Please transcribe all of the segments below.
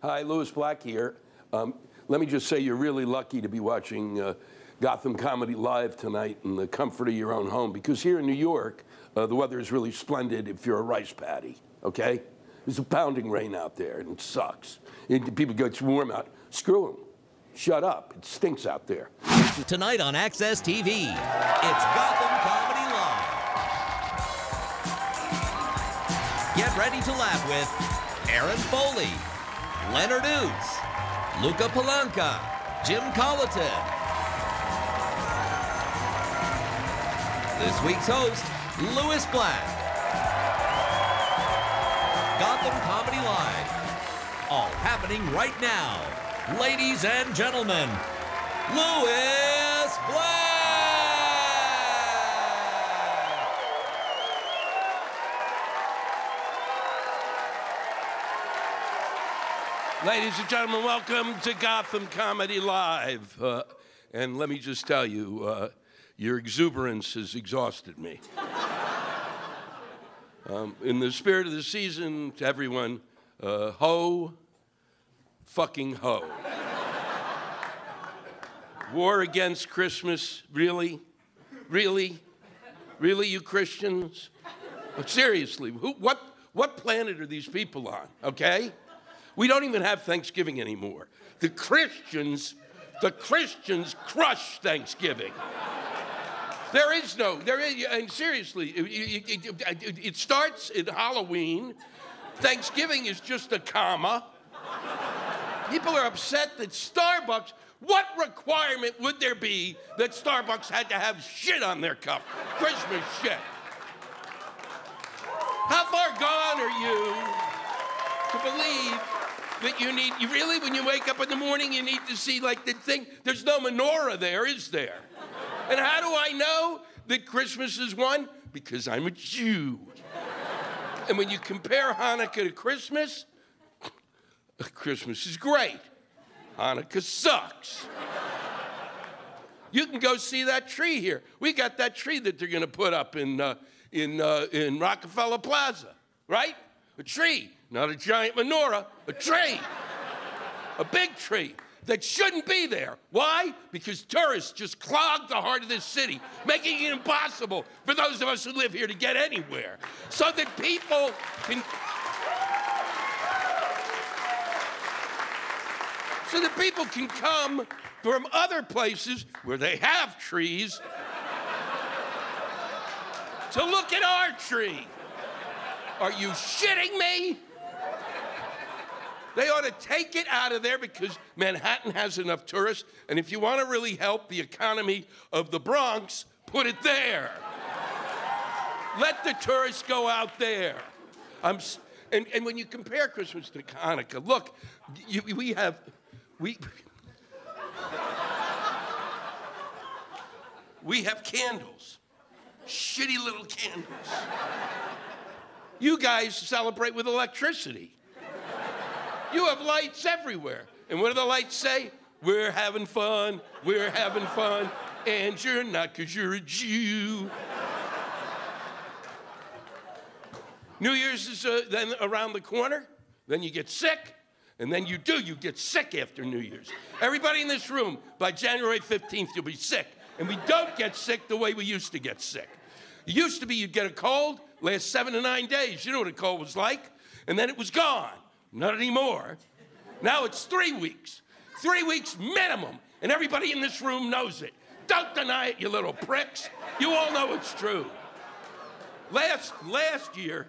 Hi, Lewis Black here. Um, let me just say you're really lucky to be watching uh, Gotham Comedy Live tonight in the comfort of your own home because here in New York, uh, the weather is really splendid if you're a rice paddy, okay? There's a pounding rain out there and it sucks. And people go, it's warm out. Screw them. Shut up. It stinks out there. Tonight on AXS TV, it's Gotham Comedy Live. Get ready to laugh with Erin Foley, Leonard Ouzts, Luca Palanca, Jim Colliton. This week's host, Lewis Black. Gotham Comedy Live. All happening right now. Ladies and gentlemen, Lewis Ladies and gentlemen, welcome to Gotham Comedy Live. Uh, and let me just tell you, uh, your exuberance has exhausted me. um, in the spirit of the season, to everyone, uh, ho, fucking ho. War against Christmas, really? Really? Really, you Christians? Seriously, who, what, what planet are these people on, okay? We don't even have Thanksgiving anymore. The Christians, the Christians crush Thanksgiving. There is no, there is, and seriously, it, it, it, it starts at Halloween. Thanksgiving is just a comma. People are upset that Starbucks, what requirement would there be that Starbucks had to have shit on their cup? Christmas shit. How far gone are you to believe that you need, you really, when you wake up in the morning, you need to see like the thing, there's no menorah there, is there? And how do I know that Christmas is one? Because I'm a Jew. And when you compare Hanukkah to Christmas, Christmas is great. Hanukkah sucks. You can go see that tree here. We got that tree that they're going to put up in, uh, in, uh, in Rockefeller Plaza, right? A tree, not a giant menorah, a tree. a big tree that shouldn't be there. Why? Because tourists just clog the heart of this city, making it impossible for those of us who live here to get anywhere. So that people can. So that people can come from other places where they have trees to look at our tree. Are you shitting me? They ought to take it out of there because Manhattan has enough tourists. And if you want to really help the economy of the Bronx, put it there. Let the tourists go out there. I'm, and, and when you compare Christmas to Hanukkah, look, you, we have, we, we have candles, shitty little candles. You guys celebrate with electricity. You have lights everywhere. And what do the lights say? We're having fun, we're having fun, and you're not because you're a Jew. New Year's is uh, then around the corner, then you get sick, and then you do, you get sick after New Year's. Everybody in this room, by January 15th, you'll be sick. And we don't get sick the way we used to get sick. It used to be you'd get a cold, last seven to nine days. You know what a cold was like, and then it was gone. Not anymore. Now it's three weeks. Three weeks minimum. And everybody in this room knows it. Don't deny it, you little pricks. You all know it's true. Last, last year,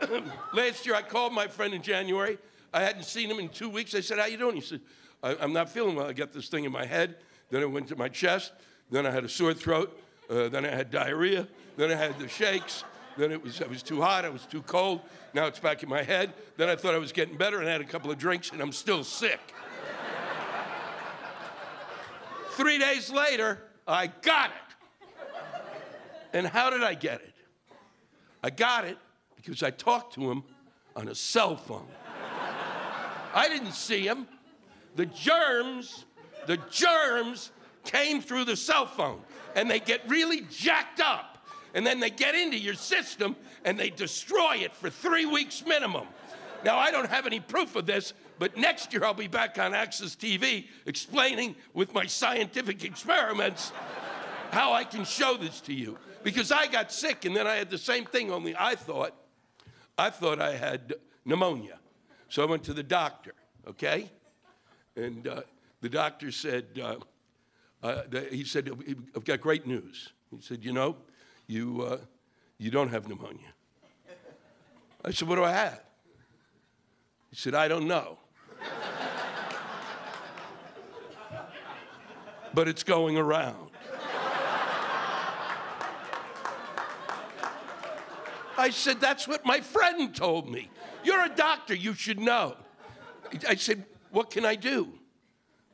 last year I called my friend in January. I hadn't seen him in two weeks. I said, how you doing? He said, I, am not feeling well. I got this thing in my head. Then it went to my chest. Then I had a sore throat. Uh, then I had diarrhea. Then I had the shakes. Then it was, it was too hot, I was too cold. Now it's back in my head. Then I thought I was getting better and I had a couple of drinks and I'm still sick. Three days later, I got it. And how did I get it? I got it because I talked to him on a cell phone. I didn't see him. The germs, the germs came through the cell phone and they get really jacked up and then they get into your system and they destroy it for three weeks minimum. Now, I don't have any proof of this, But next year I'll be back on AXS TV explaining with my scientific experiments how I can show this to you. Because I got sick and then I had the same thing, only I thought, I thought I had pneumonia. So I went to the doctor, okay? And uh, the doctor said, uh, uh, he said, I've got great news. He said, you know, you, uh, you don't have pneumonia. I said, what do I have? He said, I don't know. but it's going around. I said, That's what my friend told me. You're a doctor, you should know. I said, What can I do?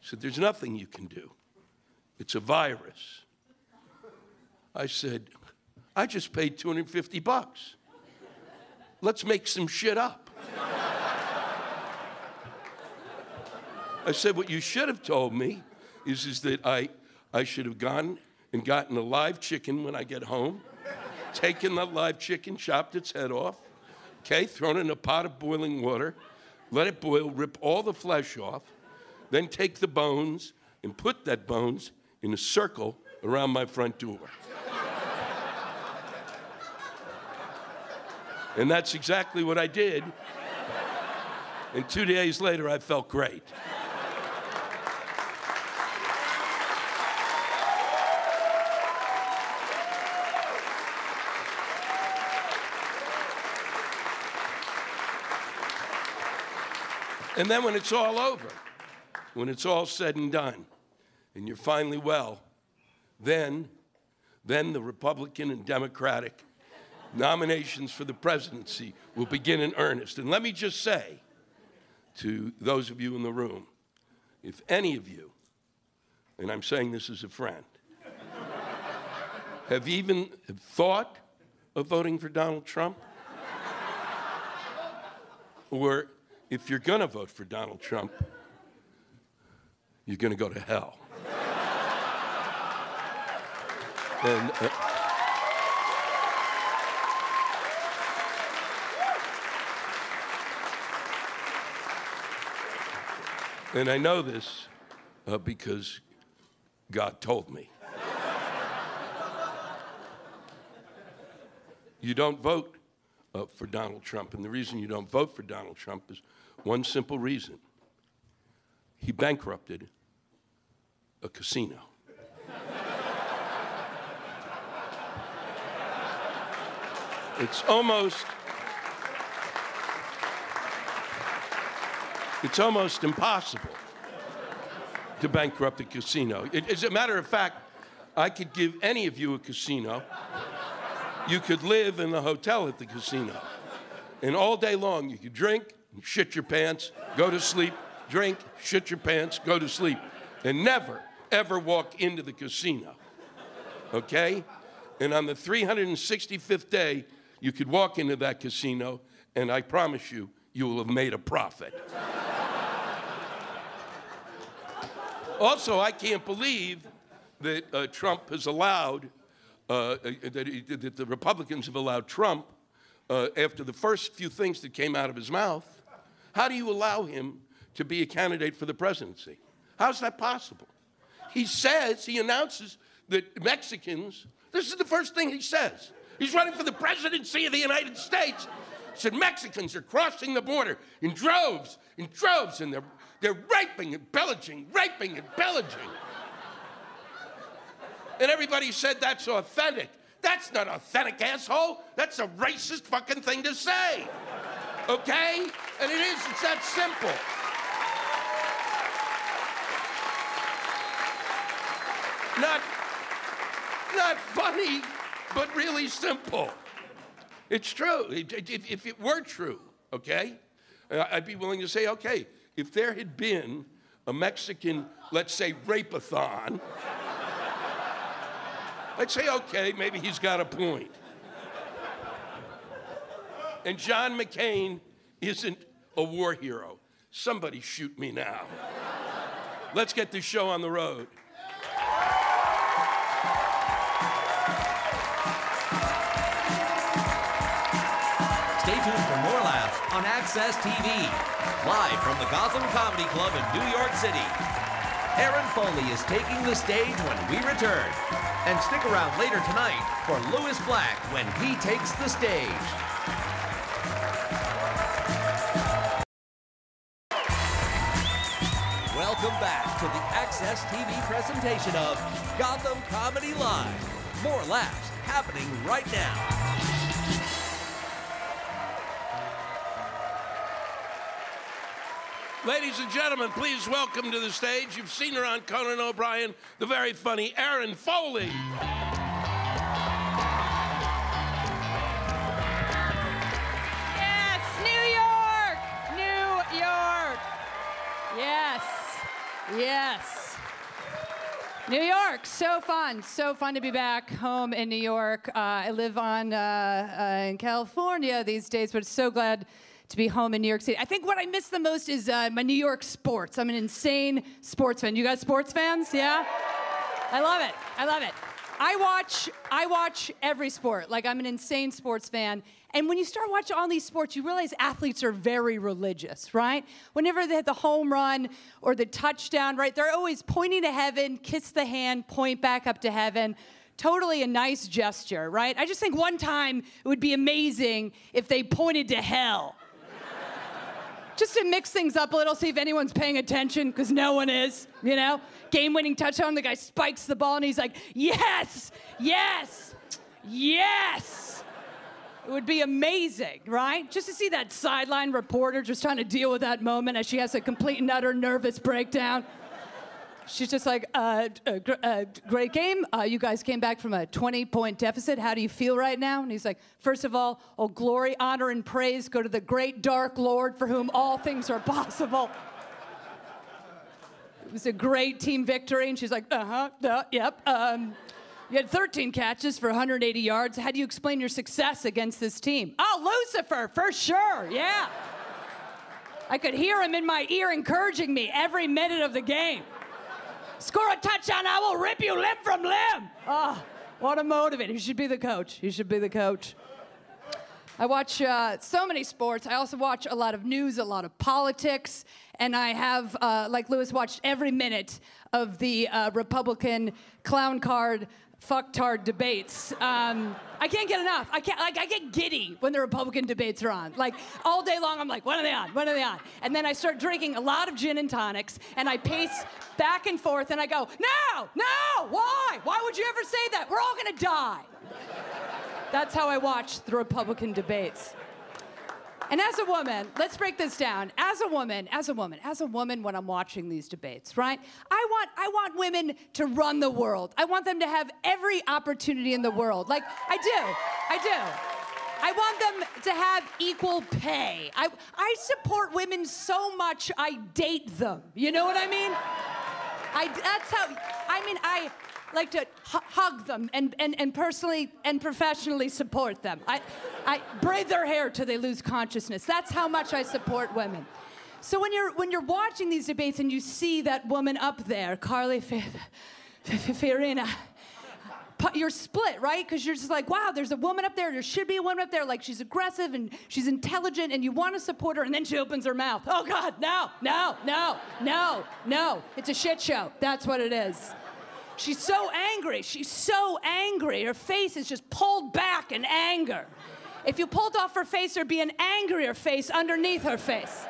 He said, There's nothing you can do. It's a virus. I said, I just paid 250 bucks. Let's make some shit up. I said, What you should have told me is, is that I, I should have gone and gotten a live chicken when I get home taken the live chicken, chopped its head off, okay, thrown in a pot of boiling water, let it boil, rip all the flesh off, then take the bones and put that bones in a circle around my front door. And that's exactly what I did. And two days later, I felt great. And then when it's all over, when it's all said and done, and you're finally well, then, then the Republican and Democratic nominations for the presidency will begin in earnest. And let me just say to those of you in the room, if any of you, and I'm saying this as a friend, have even thought of voting for Donald Trump, or if you're going to vote for Donald Trump, you're going to go to hell. and, uh, and I know this uh, because God told me. you don't vote uh, for Donald Trump. And the reason you don't vote for Donald Trump is one simple reason he bankrupted a casino. it's almost it's almost impossible to bankrupt a casino. It, as a matter of fact, I could give any of you a casino. You could live in the hotel at the casino. And all day long, you could drink, shit your pants, go to sleep, drink, shit your pants, go to sleep, and never, ever walk into the casino. Okay? And on the 365th day, you could walk into that casino, and I promise you, you will have made a profit. Also, I can't believe that uh, Trump has allowed, uh, uh that, that, the Republicans have allowed Trump, uh, after the first few things that came out of his mouth, how do you allow him to be a candidate for the presidency? How's that possible? He says, he announces that Mexicans, this is the first thing he says. He's running for the presidency of the United States. He said Mexicans are crossing the border in droves, in droves, and they're, they're raping and pillaging, raping and pillaging. And everybody said that's authentic. That's not authentic, asshole. That's a racist fucking thing to say okay? And it is, it's that simple. Not, not funny, but really simple. It's true. If, it were true, okay, uh, I'd be willing to say, okay, if there had been a Mexican, let's say, rape-a-thon, I'd say, okay, maybe he's got a point. And John McCain isn't a war hero. Somebody shoot me now. Let's get this show on the road. Stay tuned for more AXS TV. Live live from the Gotham Comedy Club in New York City. Erin Foley is taking the stage when we return. And stick around later tonight for Lewis Black when he takes the stage. Welcome back to the AXS TV presentation of Gotham Comedy Live. More laughs happening right now. Ladies and gentlemen, please welcome to the stage. You've seen her on Conan O'Brien, the very funny Erin Foley. Yes, New York! New York! Yes, yes. New York, so fun, so fun to be back home in New York. Uh, I live on uh, uh, in California these days, but so glad to be home in New York City. I think what I miss the most is uh, my New York sports. I'm an insane sports fan. You guys sports fans? Yeah? I love it. I love it. I watch I watch every sport. Like I'm an insane sports fan. And when you start watching all these sports, you realize athletes are very religious, right? Whenever they hit the home run or the touchdown, right? They're always pointing to heaven, kiss the hand, point back up to heaven. Totally a nice gesture, right? I just think one time it would be amazing if they pointed to hell just to mix things up a little, see if anyone's paying attention, because no one is, you know? Game winning touchdown, the guy spikes the ball and he's like, yes, yes, yes. It would be amazing, right? Just to see that sideline reporter just trying to deal with that moment as she has a complete and utter nervous breakdown. She's just like, uh, uh, gr- uh, great game. Uh, you guys came back from a 20 point deficit. How do you feel right now? And he's like, first of all, oh, glory, honor, and praise go to the great dark Lord for whom all things are possible. It was a great team victory. And she's like, uh huh, uh, yep. Um, you had 13 catches for 180 yards. How do you explain your success against this team? Oh, Lucifer, for sure, yeah. I could hear him in my ear encouraging me every minute of the game. Score a touchdown, I will rip you limb from limb. Oh, what a motivator. He should be the coach. He should be the coach. I watch uh, so many sports. I also watch a lot of news, a lot of politics, and I have, uh, like Lewis, watched every minute of the uh, Republican clown card fucktard debates. Um, I can't get enough. I can't. Like I get giddy when the Republican debates are on. Like all day long, I'm like, when are they on? When are they on? And then I start drinking a lot of gin and tonics, and I pace back and forth, and I go, no, no, why? Why would you ever say that? We're all gonna die. That's how I watch the Republican debates. And as a woman, let's break this down. As a woman, as a woman, as a woman when I'm watching these debates, right? I want I want women to run the world. I want them to have every opportunity in the world. Like I do. I do. I want them to have equal pay. I I support women so much I date them. You know what I mean? I that's how I mean I like to hu- hug them and, and, and personally and professionally support them. I, I braid their hair till they lose consciousness. That's how much I support women. So when you're when you're watching these debates and you see that woman up there, Carly Fi- Fi- Fi- Fiorina, you're split, right? Because you're just like, wow, there's a woman up there. There should be a woman up there. Like she's aggressive and she's intelligent, and you want to support her, and then she opens her mouth. Oh God, no, no, no, no, no. It's a shit show. That's what it is. She's so angry. She's so angry. Her face is just pulled back in anger. If you pulled off her face, there'd be an angrier face underneath her face.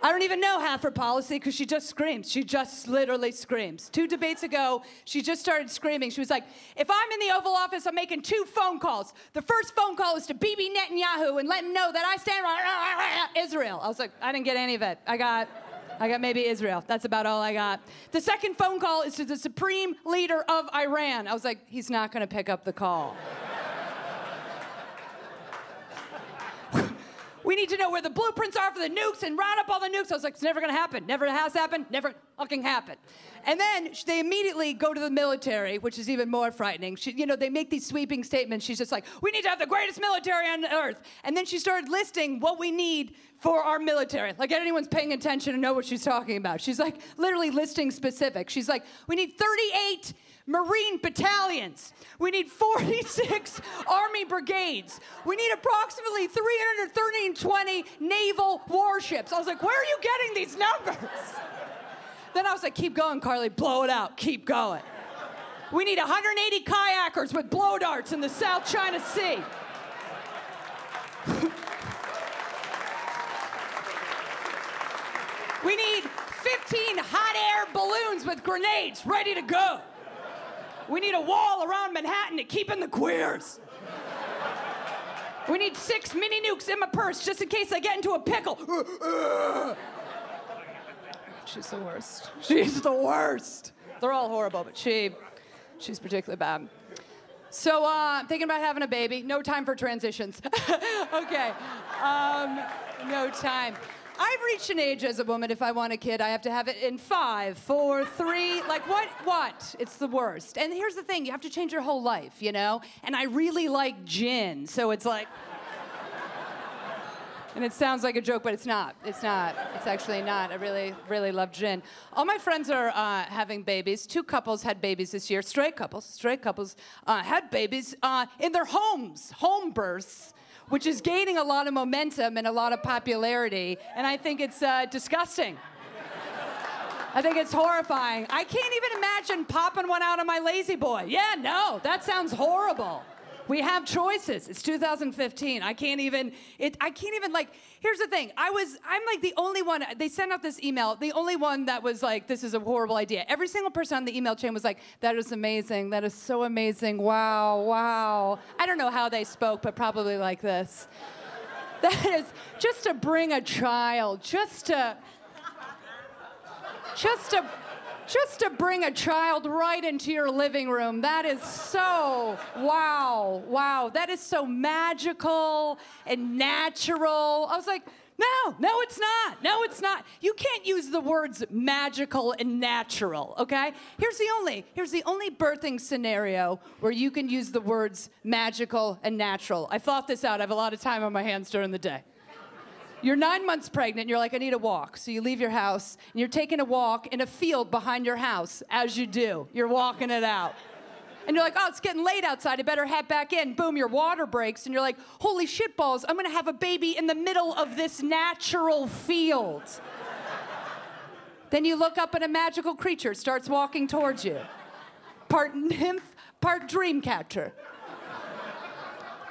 I don't even know half her policy because she just screams. She just literally screams. Two debates ago, she just started screaming. She was like, If I'm in the Oval Office, I'm making two phone calls. The first phone call is to Bibi Netanyahu and let him know that I stand Israel. I was like, I didn't get any of it. I got. I got maybe Israel. That's about all I got. The second phone call is to the supreme leader of Iran. I was like, he's not going to pick up the call. We need to know where the blueprints are for the nukes and round up all the nukes. I was like, it's never to happen. Never has happened. Never fucking happened. And then they immediately go to the military, which is even more frightening. She, you know, they make these sweeping statements. She's just like, we need to have the greatest military on earth. And then she started listing what we need for our military. Like anyone's paying attention to know what she's talking about. She's like literally listing specifics. She's like, we need 38 Marine battalions. We need 46 Army brigades. We need approximately 330 naval warships. I was like, where are you getting these numbers? Then I was like, keep going, Carly, blow it out, keep going. We need 180 kayakers with blow darts in the South China Sea. we need 15 hot air balloons with grenades ready to go. We need a wall around Manhattan to keep in the queers. We need six mini nukes in my purse just in case I get into a pickle. She's the worst. She's the worst. They're all horrible, but she, she's particularly bad. So, uh, thinking about having a baby. No time for transitions. okay. Um, no time. I've reached an age as a woman, if I want a kid, I have to have it in five, four, three. Like, what? What? It's the worst. And here's the thing you have to change your whole life, you know? And I really like gin, so it's like. And it sounds like a joke, but it's not. It's not. It's actually not. I really, really love gin. All my friends are uh, having babies. Two couples had babies this year. Straight couples. Straight couples uh, had babies uh, in their homes, home births, which is gaining a lot of momentum and a lot of popularity. And I think it's uh, disgusting. I think it's horrifying. I can't even imagine popping one out of my lazy boy. Yeah, no, that sounds horrible. We have choices. It's 2015. I can't even. It. I can't even like. Here's the thing. I was. I'm like the only one. They sent out this email. The only one that was like, "This is a horrible idea." Every single person on the email chain was like, "That is amazing. That is so amazing. Wow, wow." I don't know how they spoke, but probably like this. That is just to bring a child. Just to. Just to just to bring a child right into your living room. That is so, wow, wow. That is so magical and natural. I was like, no, no, it's not. No, it's not. You can't use the words magical and natural, okay? Here's the only, here's the only birthing scenario where you can use the words magical and natural. I thought this out. I have a lot of time on my hands during the day. You're nine months pregnant, and you're like, I need a walk. So you leave your house, and you're taking a walk in a field behind your house, as you do. You're walking it out. And you're like, oh, it's getting late outside. I better head back in. Boom, your water breaks, and you're like, holy shit balls, I'm gonna have a baby in the middle of this natural field. then you look up, and a magical creature starts walking towards you. Part nymph, part dream catcher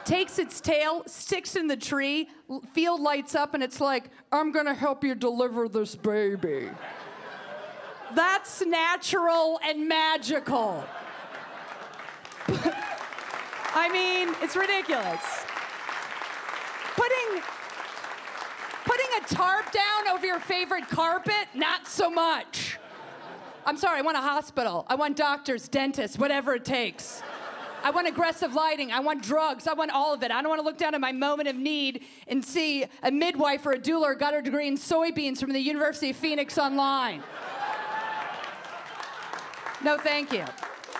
takes its tail, sticks in the tree, field lights up, and it's like, I'm gonna help you deliver this baby. That's natural and magical. I mean, it's ridiculous. Putting putting a tarp down over your favorite carpet, not so much. I'm sorry, I want a hospital. I want doctors, dentists, whatever it takes. I want aggressive lighting. I want drugs. I want all of it. I don't want to look down at my moment of need and see a midwife or a doula got her degree in soybeans from the University of Phoenix online. No, thank you.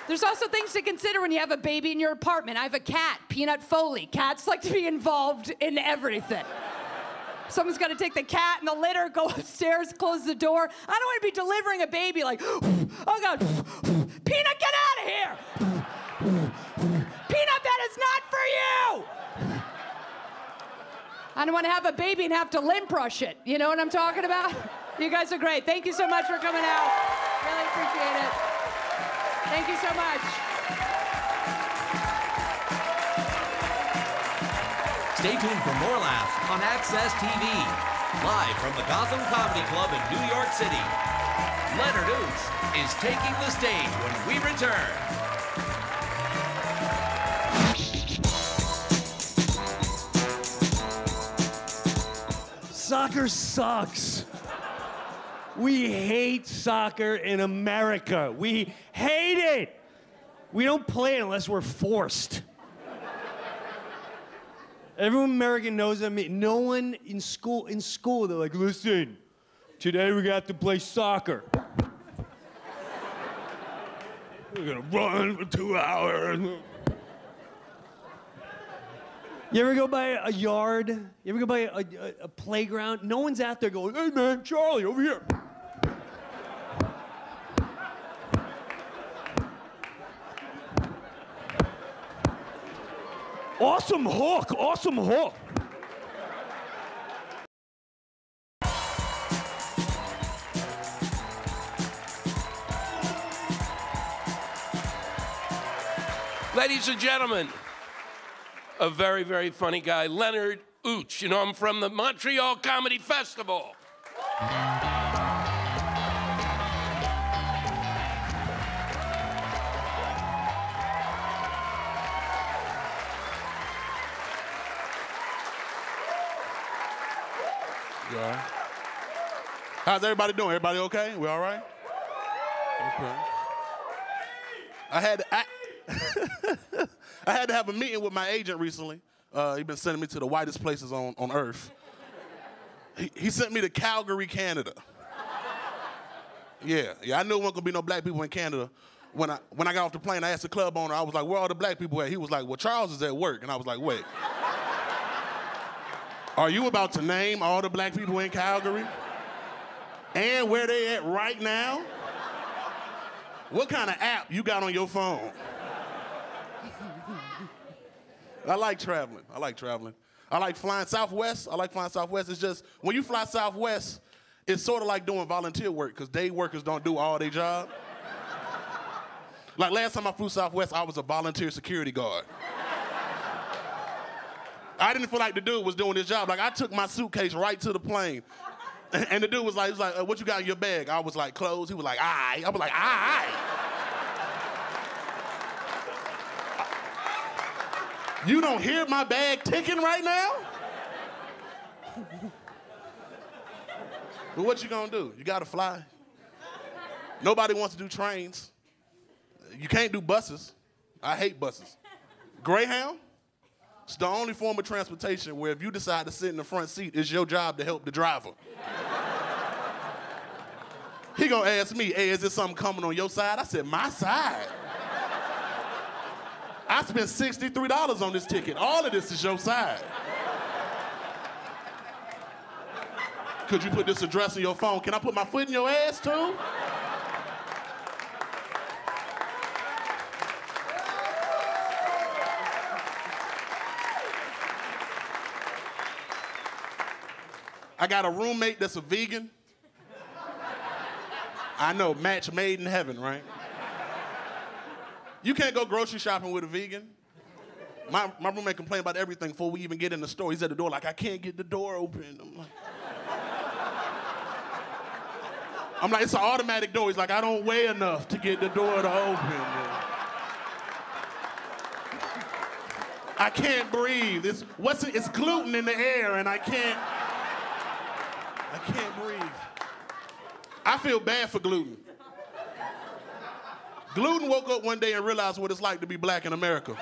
There's also things to consider when you have a baby in your apartment. I have a cat, Peanut Foley. Cats like to be involved in everything. Someone's got to take the cat and the litter, go upstairs, close the door. I don't want to be delivering a baby like, oh God, Peanut, get out of here! Peanut, that is not for you! I don't want to have a baby and have to limp brush it. You know what I'm talking about? You guys are great. Thank you so much for coming out. Really appreciate it. Thank you so much. Stay tuned for more laughs on AXS TV. Live from the Gotham Comedy Club in New York City. Leonard Ouzts is taking the stage when we return. Soccer sucks. We hate soccer in America. We hate it. We don't play it unless we're forced. Every American knows that. No one in school in school they're like, listen, today we got to play soccer. We're gonna run for two hours. You ever go by a yard? You ever go by a, a, a playground? No one's out there going, hey man, Charlie, over here. Awesome hook, awesome hook. Ladies and gentlemen, a very, very funny guy, Leonard Ouzts. You know I'm from the Montreal Comedy Festival. How's everybody doing? Everybody okay? We all right? Okay. I had to, I, I had to have a meeting with my agent recently. Uh, he's been sending me to the whitest places on, on earth. He, he sent me to Calgary, Canada. Yeah, yeah, I knew there wasn't gonna be no black people in Canada. When I when I got off the plane, I asked the club owner, I was like, where all the black people at? He was like, well, Charles is at work. And I was like, wait. Are you about to name all the black people in Calgary? And where they at right now? What kind of app you got on your phone? I like traveling. I like traveling. I like flying Southwest. I like flying Southwest. It's just when you fly Southwest, it's sort of like doing volunteer work because day workers don't do all their job. like last time I flew Southwest, I was a volunteer security guard. I didn't feel like the dude was doing his job. Like I took my suitcase right to the plane. And the dude was like, was like, uh, what you got in your bag? I was like, clothes. He was like, aye. I was like, aye. You don't hear my bag ticking right now? but what you gonna do? You gotta fly. Nobody wants to do trains. You can't do buses. I hate buses. Greyhound? It's the only form of transportation where if you decide to sit in the front seat, it's your job to help the driver. he gonna ask me, hey, is there something coming on your side? I said, my side? I spent $63 on this ticket. All of this is your side. Could you put this address in your phone? Can I put my foot in your ass too? I got a roommate that's a vegan. I know, match made in heaven, right? You can't go grocery shopping with a vegan. My, my roommate complained about everything before we even get in the store. He's at the door like, I can't get the door open. I'm like, I'm like, it's an automatic door. He's like, I don't weigh enough to get the door to open. I can't breathe. It's, what's it? It's gluten in the air, and I can't. I breathe. I feel bad for gluten. Gluten woke up one day and realized what it's like to be black in America.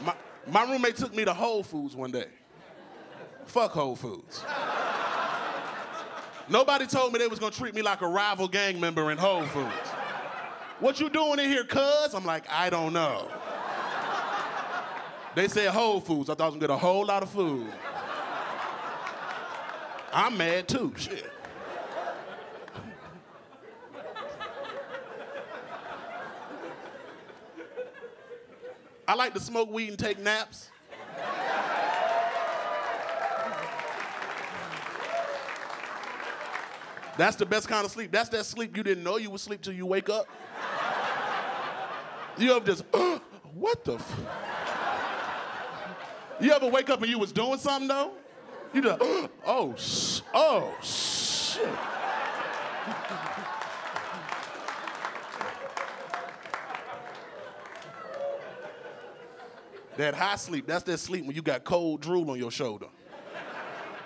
My, my roommate took me to Whole Foods one day. Fuck Whole Foods. Nobody told me they was gonna treat me like a rival gang member in Whole Foods. What you doing in here, cuz? I'm like, I don't know. They said Whole Foods. I thought I was gonna get a whole lot of food. I'm mad too, shit. I like to smoke weed and take naps. That's the best kind of sleep. That's that sleep you didn't know you would sleep till you wake up. You ever just, uh, what the? You ever wake up and you was doing something though? You just, uh, oh, sh- oh, shit. that high sleep, that's that sleep when you got cold drool on your shoulder.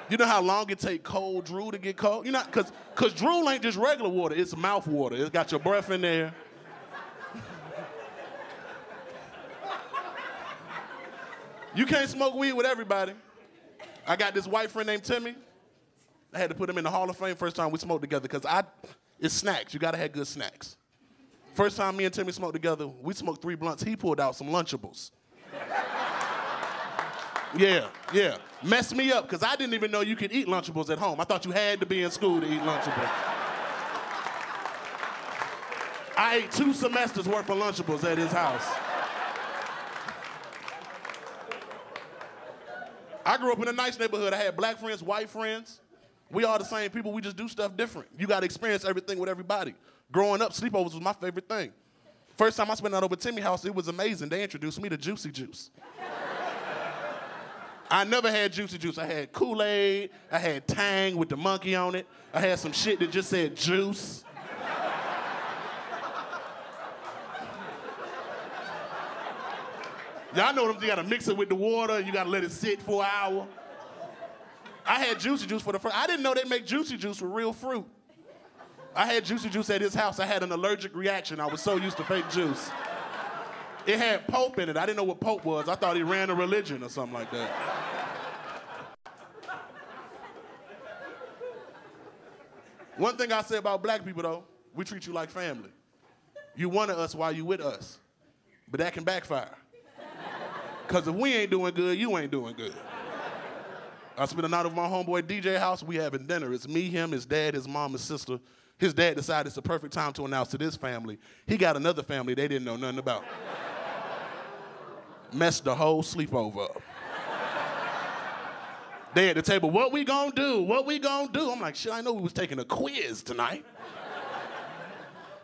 You know how long it take cold drool to get cold? You know, cause, cause drool ain't just regular water, it's mouth water. It's got your breath in there. You can't smoke weed with everybody. I got this white friend named Timmy. I had to put him in the Hall of Fame first time we smoked together because I, it's snacks. You gotta have good snacks. First time me and Timmy smoked together, we smoked three blunts. He pulled out some Lunchables. yeah, yeah. Messed me up because I didn't even know you could eat Lunchables at home. I thought you had to be in school to eat Lunchables. I ate two semesters worth of Lunchables at his house. I grew up in a nice neighborhood. I had black friends, white friends. We all the same people. We just do stuff different. You got to experience everything with everybody. Growing up, sleepovers was my favorite thing. First time I spent out over Timmy house, it was amazing. They introduced me to Juicy Juice. I never had Juicy Juice. I had Kool-Aid. I had Tang with the monkey on it. I had some shit that just said juice. Y'all know them, you gotta mix it with the water, you gotta let it sit for an hour. I had juicy juice for the first. I didn't know they make juicy juice with real fruit. I had juicy juice at his house. I had an allergic reaction. I was so used to fake juice. It had Pope in it. I didn't know what Pope was. I thought he ran a religion or something like that. One thing I say about black people though, we treat you like family. You of us while you with us. But that can backfire. Cause if we ain't doing good, you ain't doing good. I spent a night with my homeboy DJ house. We having dinner. It's me, him, his dad, his mom, his sister. His dad decided it's the perfect time to announce to this family he got another family they didn't know nothing about. Messed the whole sleepover up. They at the table, what we gonna do? What we gonna do? I'm like, shit, I know we was taking a quiz tonight.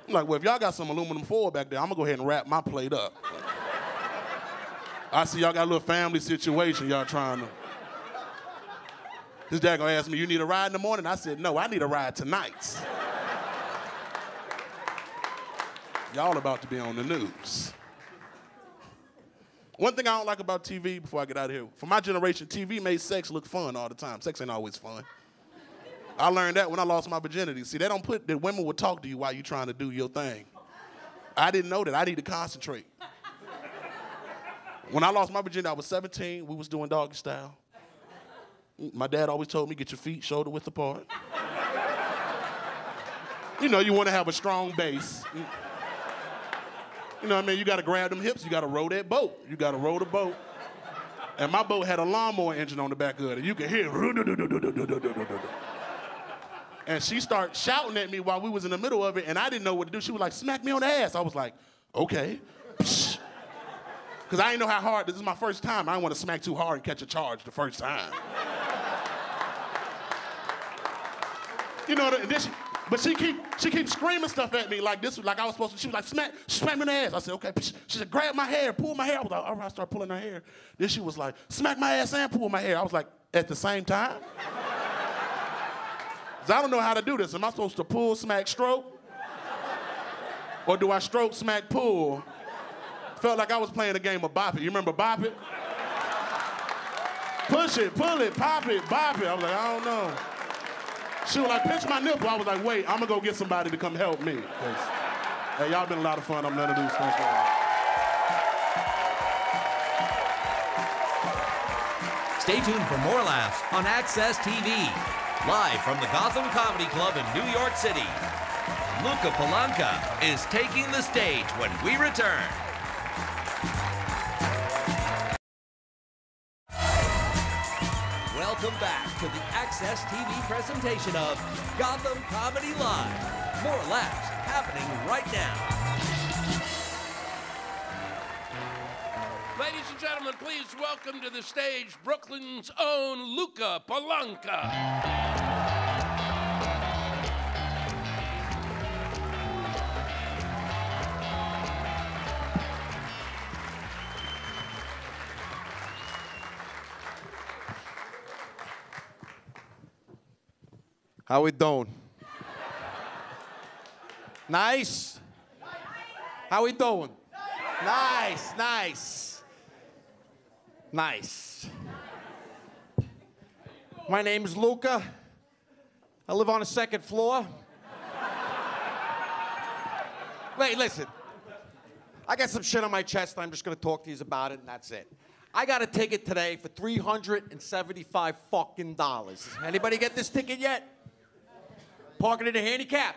I'm like, well, if y'all got some aluminum foil back there, I'm gonna go ahead and wrap my plate up. I see y'all got a little family situation y'all trying to. His dad gonna ask me, you need a ride in the morning? I said, no, I need a ride tonight. y'all about to be on the news. One thing I don't like about TV before I get out of here, for my generation, TV made sex look fun all the time. Sex ain't always fun. I learned that when I lost my virginity. See, they don't put that women will talk to you while you're trying to do your thing. I didn't know that. I need to concentrate. When I lost my virginity, I was 17. We was doing doggy style. My dad always told me, get your feet shoulder width apart. you know, you want to have a strong base. You know what I mean? You got to grab them hips. You got to row that boat. You got to row the boat. And my boat had a lawnmower engine on the back of it. You could hear. And she started shouting at me while we was in the middle of it, and I didn't know what to do. She was like, smack me on the ass. I was like, okay. Because I didn't know how hard, this is my first time. I didn't want to smack too hard and catch a charge the first time. you know, she, but she keep she keep screaming stuff at me like this, like I was supposed to. She was like, smack, smack me in the ass. I said, okay. She said, grab my hair, pull my hair. I was like, all right, I started pulling her hair. Then she was like, smack my ass and pull my hair. I was like, at the same time? Cause I don't know how to do this. Am I supposed to pull, smack, stroke? Or do I stroke, smack, pull? Felt like I was playing a game of bop it. You remember bop it? Push it, pull it, pop it, bop it. I was like, I don't know. She was like, pinch my nipple. I was like, wait, I'm gonna go get somebody to come help me. Hey, y'all been a lot of fun. I'm none of these. You. Stay tuned for more laughs on AXS TV. Live from the Gotham Comedy Club in New York City. Luca Palanca is taking the stage when we return. Welcome back to the AXS TV presentation of Gotham Comedy Live. More laughs happening right now. Ladies and gentlemen, please welcome to the stage Brooklyn's own Luca Palanca. How we doing? Nice. How we doing? Nice, nice. Nice. My name is Luca. I live on the second floor. Wait, listen. I got some shit on my chest. and I'm just gonna talk to you about it, and that's it. I got a ticket today for 375 fucking dollars. Anybody get this ticket yet? Parking in a handicap.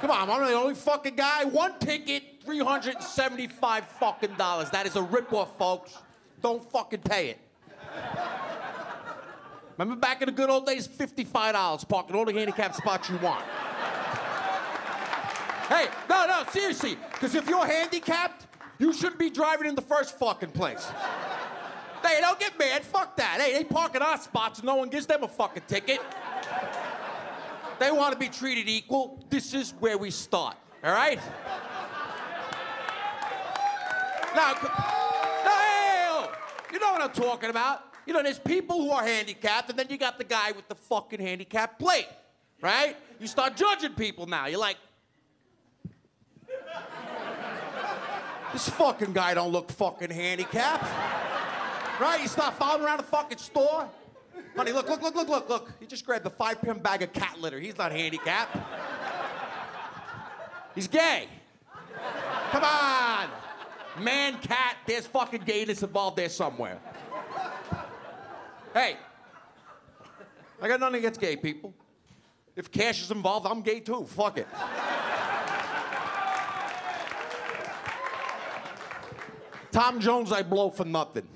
Come on, I'm the only fucking guy. One ticket, 375 fucking dollars. That is a ripoff, folks. Don't fucking pay it. Remember back in the good old days, $55 parking all the handicap spots you want. Hey, no, no, seriously, because if you're handicapped, you shouldn't be driving in the first fucking place. Hey, don't get mad. Fuck that. Hey, they park our spots and no one gives them a fucking ticket. They want to be treated equal. This is where we start. All right? Now, now, oh, you know what I'm talking about. You know, there's people who are handicapped, and then you got the guy with the fucking handicap plate, right? You start judging people now. You're like, this fucking guy don't look fucking handicapped. Right? You start following around the fucking store. Honey, look, look, look, look, look, look. He just grabbed a five pound bag of cat litter. He's not handicapped. He's gay. Come on. Man, cat, there's fucking gayness involved there somewhere. Hey, I got nothing against gay people. If cash is involved, I'm gay too. Fuck it. Tom Jones, I blow for nothing.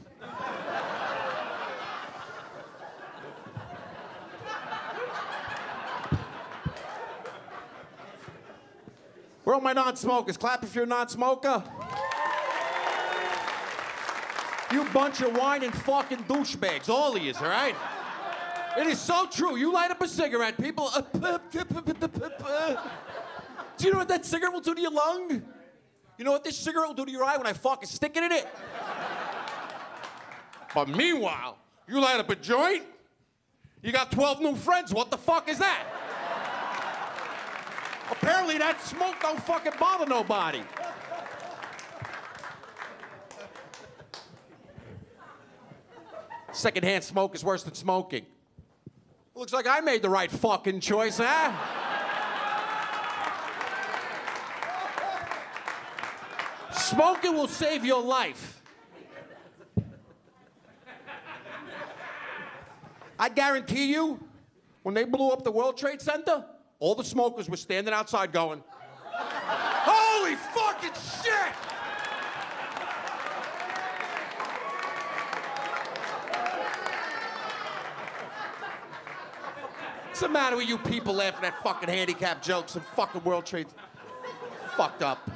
Where are my non-smokers? Clap if you're a non-smoker. You bunch of whining fucking douchebags, all of you, all right? It is so true. You light up a cigarette, people. uh, Do you know what that cigarette will do to your lung? You know what this cigarette will do to your eye when I fucking stick it in it? But meanwhile, you light up a joint, you got 12 new friends. What the fuck is that? Apparently, that smoke don't fucking bother nobody. Secondhand smoke is worse than smoking. Looks like I made the right fucking choice, huh? Smoking will save your life. I guarantee you, when they blew up the World Trade Center, all the smokers were standing outside going, Holy fucking shit! What's the matter with you people laughing at fucking handicap jokes and fucking World Trade? Fucked up.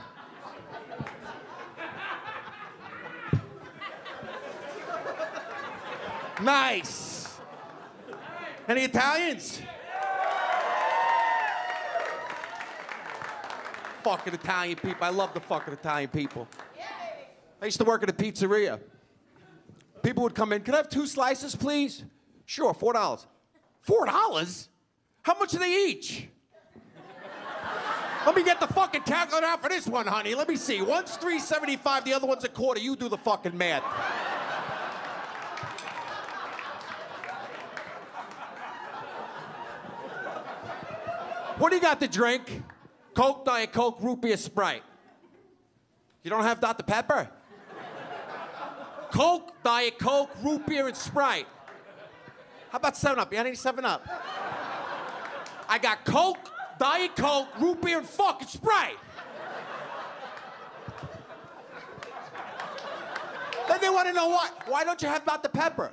Nice. Any Italians? Fucking Italian people. I love the fucking Italian people. I used to work at a pizzeria. People would come in, can I have two slices, please? Sure, four dollars. Four dollars? How much are they each? Let me get the fucking calculator out for this one, honey. Let me see. One's three seventy-five, the other one's a quarter. You do the fucking math. What do you got to drink? Coke, Diet Coke, root beer, Sprite. You don't have Dr. Pepper? Coke, Diet Coke, root beer, and Sprite. How about 7 Up? You got any 7 Up? I got Coke, Diet Coke, root beer, and fucking Sprite. Then they want to know why. Why don't you have Dr. Pepper?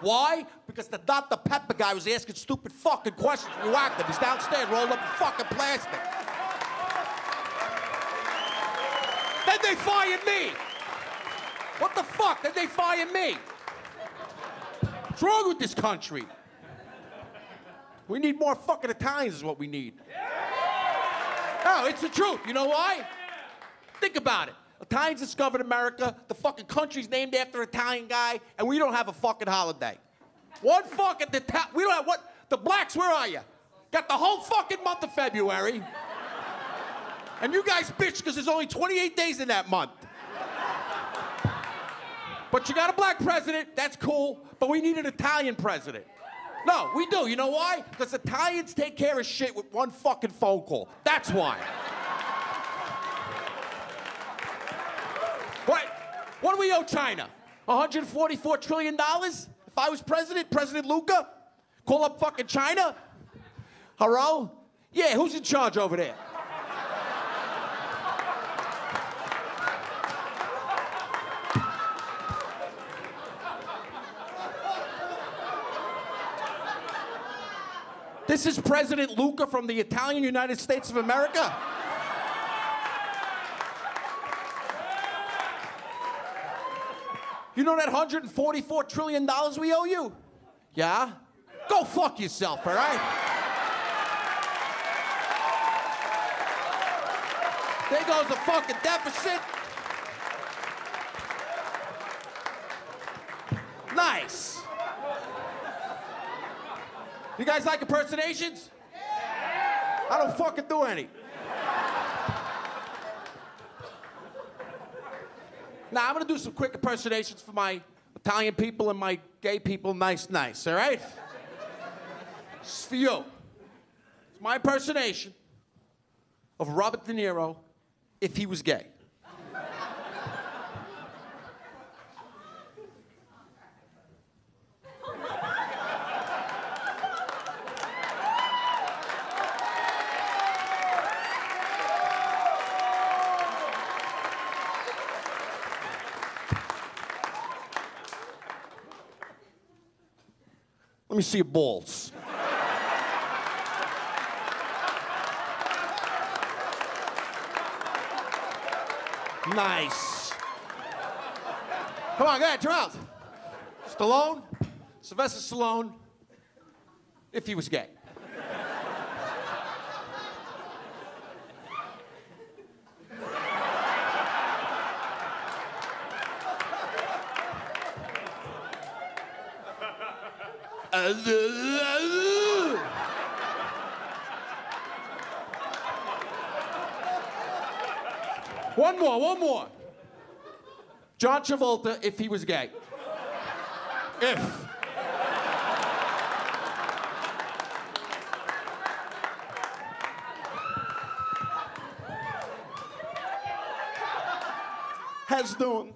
Why? Because the Dr. Pepper guy was asking stupid fucking questions. You whacked him. He's downstairs rolled up in fucking plastic. Then they fired me. What the fuck? Then they fired me. What's wrong with this country? We need more fucking Italians, is what we need. No, it's the truth. You know why? Think about it. Italians discovered America. The fucking country's named after an Italian guy, and we don't have a fucking holiday. One fucking the ta- we don't have what the blacks. Where are you? Got the whole fucking month of February, and you guys bitch because there's only 28 days in that month. But you got a black president. That's cool. But we need an Italian president. No, we do. You know why? Because Italians take care of shit with one fucking phone call. That's why. What? Do we owe China? 144 trillion dollars? If I was president, President Luca, call up fucking China. Hello? Yeah, who's in charge over there? This is President Luca from the Italian United States of America. You know that 144 trillion dollars we owe you? Yeah? Go fuck yourself, all right? There goes the fucking deficit. Nice. You guys like impersonations? I don't fucking do any. Now I'm gonna do some quick impersonations for my Italian people and my gay people. Nice, nice, all right? Is for you. It's my impersonation of Robert De Niro if he was gay. Me see your balls. Nice. Come on, go ahead, turn out. Stallone, Sylvester Stallone, if he was gay. One more, one more. John Travolta if he was gay. If. Has it doing?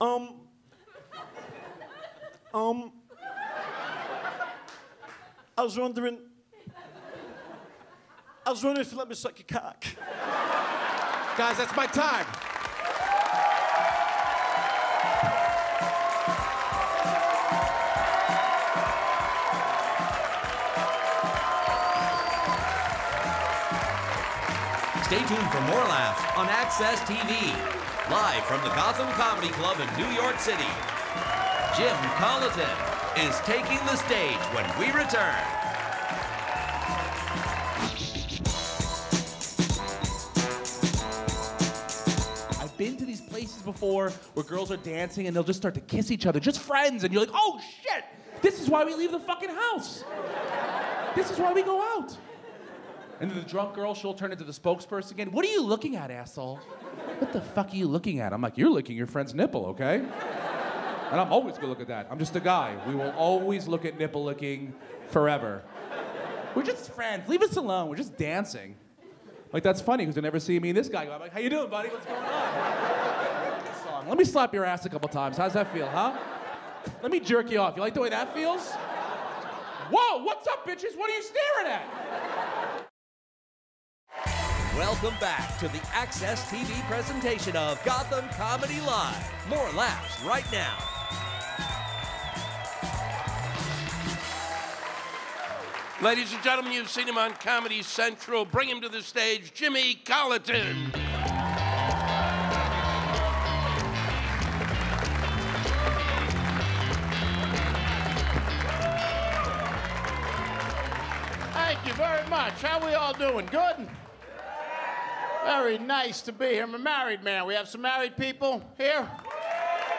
Um. Um. I was wondering. I was wondering if you let me suck your cock. Guys, that's my time. Stay tuned for more laughs on AXS TV. Live from the Gotham Comedy Club in New York City. Jim Colliton is taking the stage when we return. Before where girls are dancing and they'll just start to kiss each other, just friends, and you're like, oh shit, this is why we leave the fucking house. This is why we go out. And the drunk girl, she'll turn into the spokesperson again. What are you looking at, asshole? What the fuck are you looking at? I'm like, you're licking your friend's nipple, okay? And I'm always gonna look at that. I'm just a guy. We will always look at nipple licking forever. We're just friends. Leave us alone. We're just dancing. Like that's funny because they never see me and this guy go. I'm like, how you doing, buddy? What's going on? This song. Let me slap your ass a couple times. How's that feel, huh? Let me jerk you off. You like the way that feels? Whoa, what's up, bitches? What are you staring at? Welcome back to the AXS TV presentation of Gotham Comedy Live. More laughs right now. Ladies and gentlemen, you've seen him on Comedy Central. Bring him to the stage, Jimmy Colliton. Much. How we all doing? Good? Very nice to be here. I'm a married man. We have some married people here?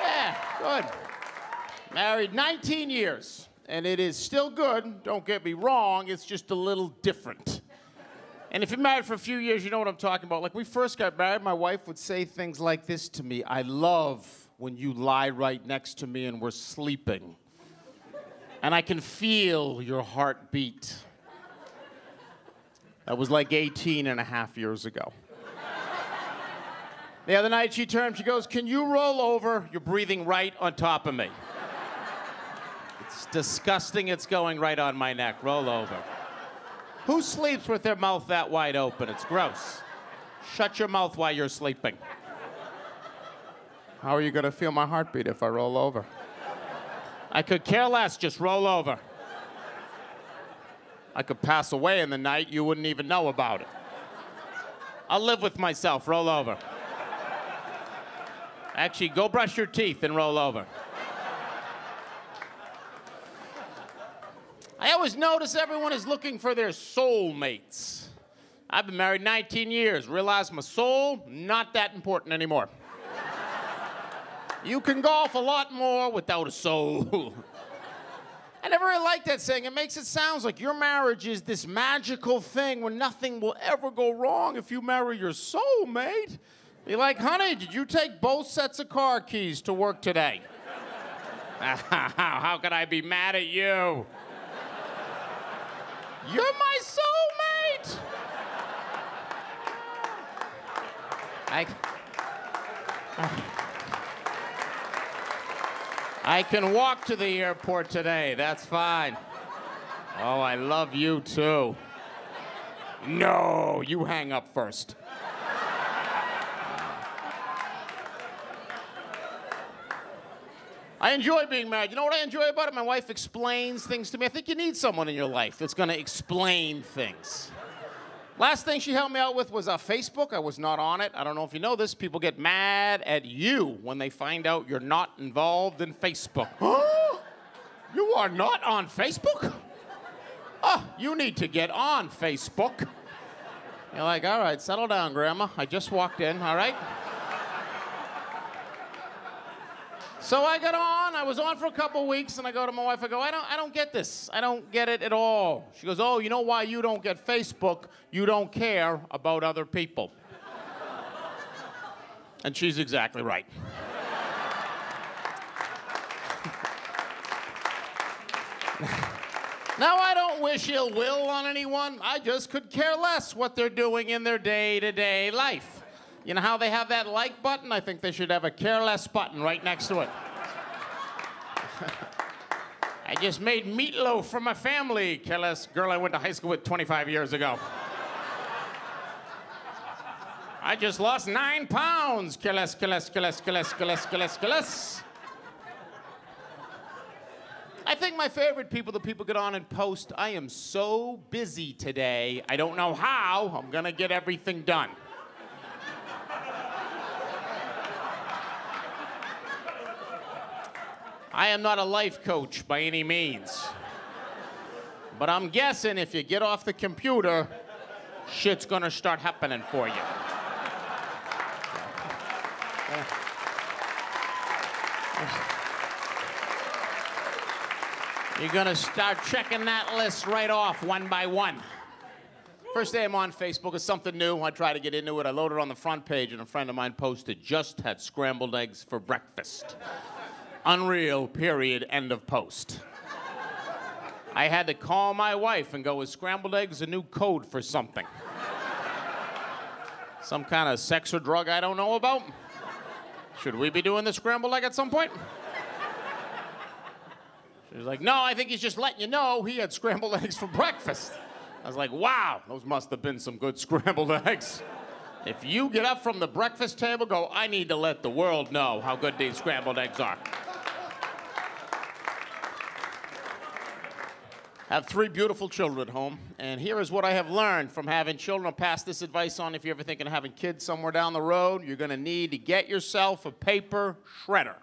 Yeah, good. Married 19 years, and it is still good. Don't get me wrong, it's just a little different. And if you're married for a few years, you know what I'm talking about. Like, we first got married, my wife would say things like this to me I love when you lie right next to me and we're sleeping. And I can feel your heartbeat. That was like 18 and a half years ago. The other night she turned, she goes, Can you roll over? You're breathing right on top of me. It's disgusting, it's going right on my neck. Roll over. Who sleeps with their mouth that wide open? It's gross. Shut your mouth while you're sleeping. How are you gonna feel my heartbeat if I roll over? I could care less, just roll over. I could pass away in the night, you wouldn't even know about it. I'll live with myself, roll over. Actually, go brush your teeth and roll over. I always notice everyone is looking for their soulmates. I've been married 19 years, realized my soul, not that important anymore. you can golf a lot more without a soul. Never really liked that saying. It makes it sound like your marriage is this magical thing where nothing will ever go wrong if you marry your soulmate. You're like, honey, did you take both sets of car keys to work today? How could I be mad at you? You're my soulmate! I. I can walk to the airport today. That's fine. Oh, I love you too. No, you hang up first. I enjoy being married. You know what I enjoy about it? My wife explains things to me. I think you need someone in your life that's going to explain things. Last thing she helped me out with was uh, Facebook. I was not on it. I don't know if you know this. People get mad at you when they find out you're not involved in Facebook. you are not on Facebook? Oh, you need to get on Facebook. You're like, all right, settle down, Grandma. I just walked in, all right? So I got on. I was on for a couple weeks, and I go to my wife. I go, I don't, I don't get this. I don't get it at all. She goes, Oh, you know why you don't get Facebook? You don't care about other people. and she's exactly right. now I don't wish ill will on anyone. I just could care less what they're doing in their day-to-day life. You know how they have that like button? I think they should have a care less button right next to it. I just made meatloaf for my family, care less girl I went to high school with 25 years ago. I just lost nine pounds, Care less, care less, care less, care less, care less, care less, care less. I think my favorite people, the people get on and post, I am so busy today, I don't know how I'm gonna get everything done. I am not a life coach by any means. But I'm guessing if you get off the computer, shit's gonna start happening for you. You're gonna start checking that list right off one by one. First day I'm on Facebook is something new. I try to get into it. I load it on the front page, and a friend of mine posted, just had scrambled eggs for breakfast. Unreal, period, end of post. I had to call my wife and go, is scrambled eggs a new code for something? Some kind of sex or drug I don't know about? Should we be doing the scrambled egg at some point? She was like, no, I think he's just letting you know he had scrambled eggs for breakfast. I was like, wow, those must have been some good scrambled eggs. If you get up from the breakfast table, go, I need to let the world know how good these scrambled eggs are. Have three beautiful children at home, and here is what I have learned from having children. I'll pass this advice on if you're ever thinking of having kids somewhere down the road. You're going to need to get yourself a paper shredder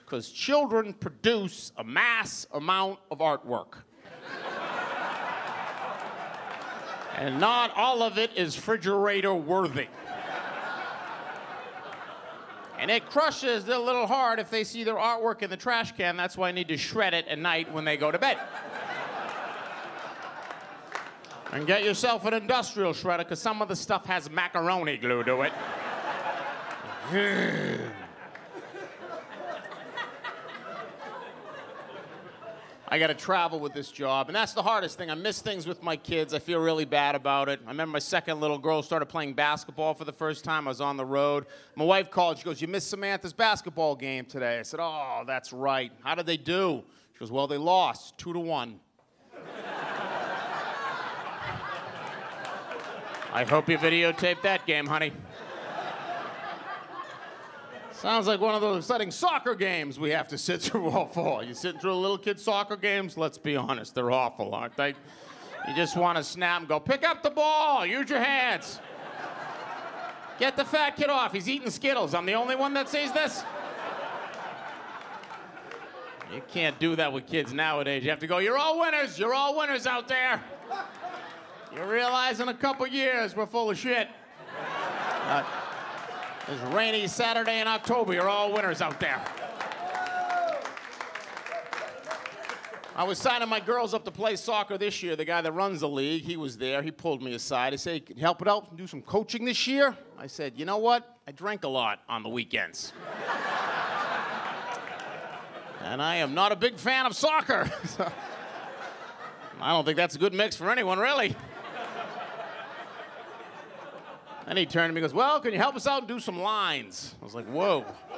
because children produce a mass amount of artwork. and not all of it is refrigerator worthy. And it crushes their little heart if they see their artwork in the trash can. That's why I need to shred it at night when they go to bed. And get yourself an industrial shredder, because some of the stuff has macaroni glue to it. I got to travel with this job, and that's the hardest thing. I miss things with my kids. I feel really bad about it. I remember my second little girl started playing basketball for the first time. I was on the road. My wife called. She goes, "You missed Samantha's basketball game today." I said, "Oh, that's right. How did they do?" She goes, "Well, they lost two to one." I hope you videotaped that game, honey. Sounds like one of those exciting soccer games we have to sit through all fall. You sitting through little kid soccer games? Let's be honest, they're awful, aren't they? You just want to snap and go, pick up the ball, use your hands. Get the fat kid off. He's eating Skittles. I'm the only one that sees this. You can't do that with kids nowadays. You have to go, you're all winners. You're all winners out there. You realize in a couple years we're full of shit. Uh, this rainy Saturday in October, you're all winners out there. I was signing my girls up to play soccer this year. The guy that runs the league, he was there. He pulled me aside. He said, Can you help it out and do some coaching this year? I said, You know what? I drank a lot on the weekends. and I am not a big fan of soccer. I don't think that's a good mix for anyone, really. And he turned to me and goes, Well, can you help us out and do some lines? I was like, Whoa.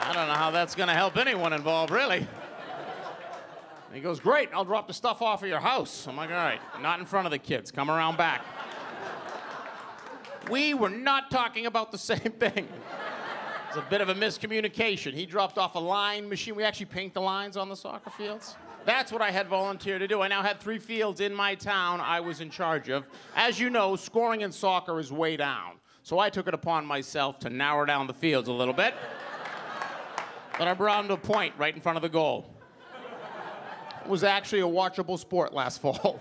I don't know how that's going to help anyone involved, really. And he goes, Great, I'll drop the stuff off at your house. I'm like, All right, not in front of the kids. Come around back. We were not talking about the same thing. It's a bit of a miscommunication. He dropped off a line machine. We actually paint the lines on the soccer fields. That's what I had volunteered to do. I now had three fields in my town I was in charge of. As you know, scoring in soccer is way down. So I took it upon myself to narrow down the fields a little bit. but I brought them to a point right in front of the goal. It was actually a watchable sport last fall.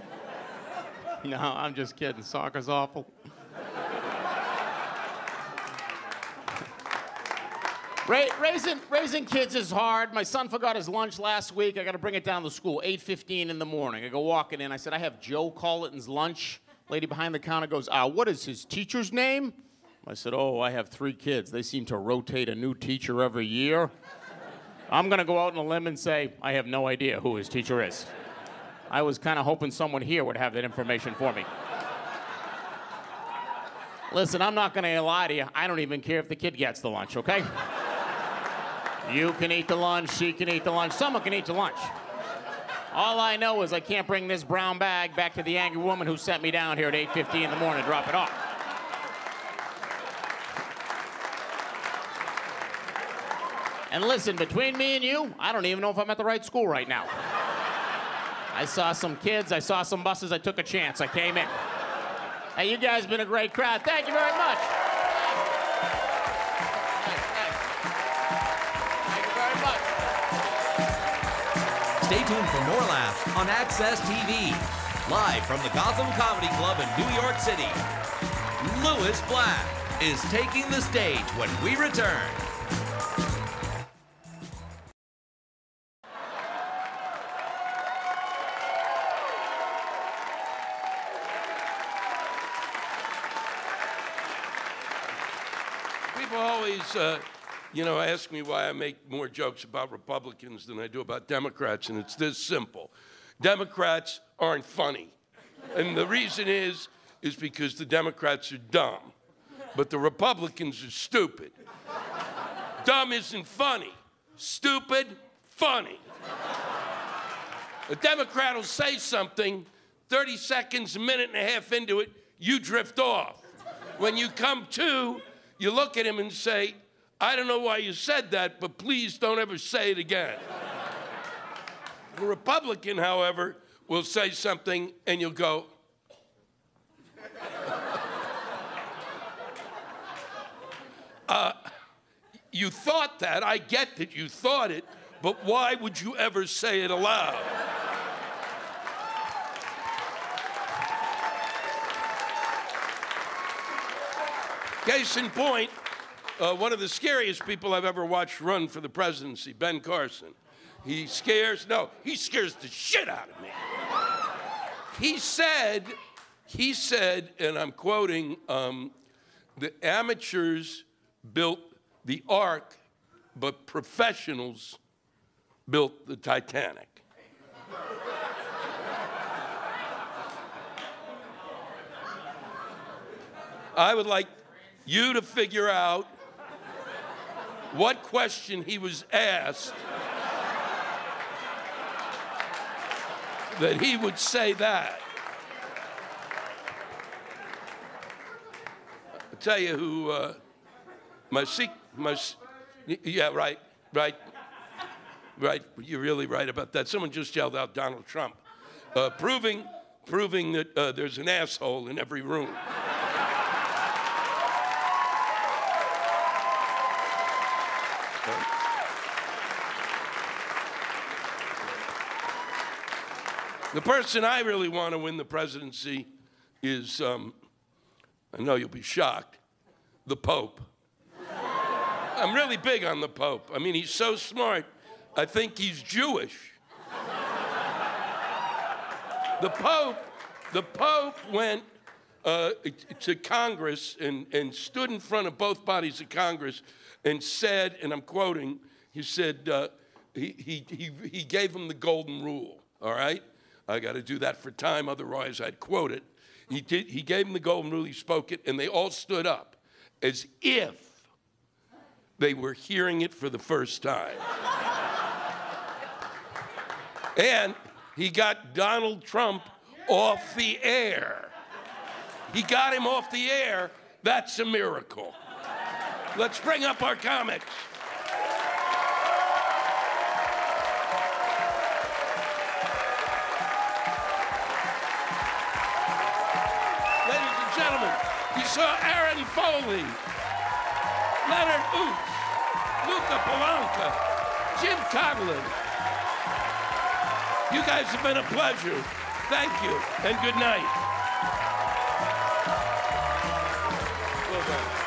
no, I'm just kidding. Soccer's awful. Ra- raising, raising kids is hard. My son forgot his lunch last week. I got to bring it down to school, 8.15 in the morning. I go walking in. I said, I have Joe Colliton's lunch. Lady behind the counter goes, uh, what is his teacher's name? I said, oh, I have three kids. They seem to rotate a new teacher every year. I'm going to go out on a limb and say, I have no idea who his teacher is. I was kind of hoping someone here would have that information for me. Listen, I'm not going to lie to you. I don't even care if the kid gets the lunch, okay? You can eat the lunch, she can eat the lunch, someone can eat the lunch. All I know is I can't bring this brown bag back to the angry woman who sent me down here at 8.50 in the morning to drop it off. And listen, between me and you, I don't even know if I'm at the right school right now. I saw some kids, I saw some buses, I took a chance, I came in. Hey, you guys been a great crowd. Thank you very much. Stay tuned for more laughs on AXS TV. Live from the Gotham Comedy Club in New York City. Lewis Black is taking the stage when we return. People always, uh, you know, ask me why I make more jokes about Republicans than I do about Democrats, and it's this simple. Democrats aren't funny. And the reason is, is because the Democrats are dumb, but the Republicans are stupid. dumb isn't funny. Stupid, funny. A Democrat will say something, 30 seconds, a minute and a half into it, you drift off. When you come to, you look at him and say, I don't know why you said that, but please don't ever say it again. The Republican, however, will say something and you'll go, uh, you thought that. I get that you thought it, but why would you ever say it aloud? Case in point, uh, one of the scariest people I've ever watched run for the presidency, Ben Carson. He scares, no, he scares the shit out of me. He said, he said, and I'm quoting, um, the amateurs built the ark but professionals built the Titanic. I would like you to figure out what question he was asked that he would say that. I'll tell you who uh, my my yeah right right right you're really right about that. Someone just yelled out Donald Trump, uh, proving proving that uh, there's an asshole in every room. The person I really want to win the presidency is, um, I know you'll be shocked, the Pope. I'm really big on the Pope. I mean, he's so smart, I think he's Jewish. The Pope, the Pope went uh, to Congress and, and stood in front of both bodies of Congress and said, and I'm quoting, he said, uh, he, he, he, he gave them the golden rule, all right? I got to do that for time, otherwise I'd quote it. He, did, he gave them the golden rule, he spoke it, and they all stood up as if they were hearing it for the first time. and he got Donald Trump off the air. He got him off the air. That's a miracle. Let's bring up our comics. Sir Erin Foley, Leonard Ouzts, Luca Palanca, Jim Coglin. You guys have been a pleasure. Thank you, and good night. Well done.